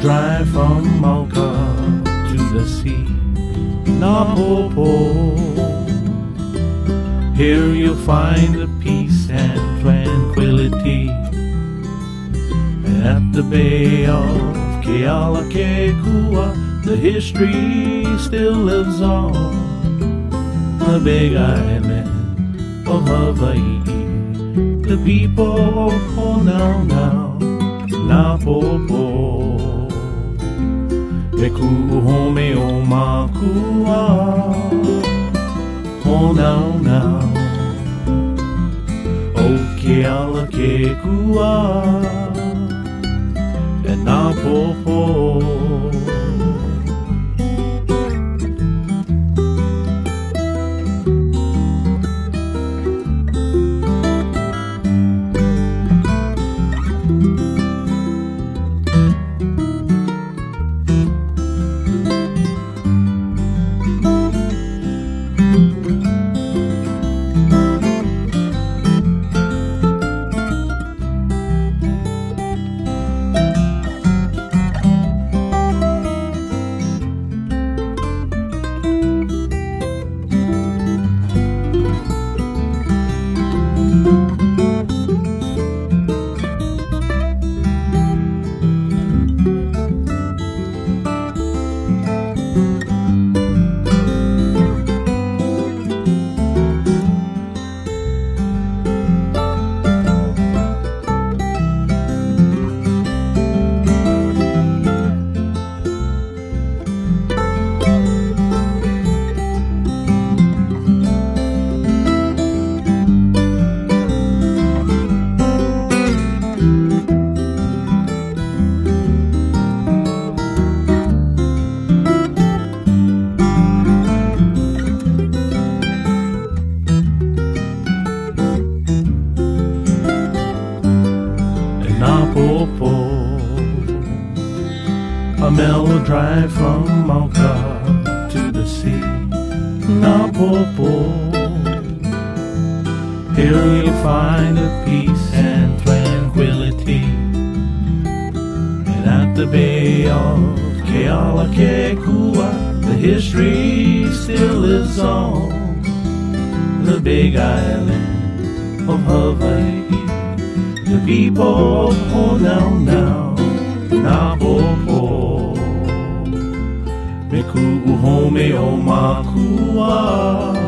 drive from Mauka to the sea. Napopo. Here you'll find the peace and tranquility. At the Bay of Kealakekua, the history still lives on. The big island of Hawaii. The people, oh now, now. Me kuhome o makua. Now, now. O ke ala ke kua. E Napopo. and A mellow drive from Mauka to the sea. Napopo. Here you'll find a peace and tranquility. And at the Bay of Kealakekua, the history still lives on. The big island of Hawaii. The people, oh now, now, Napopo. ku uho me o makua.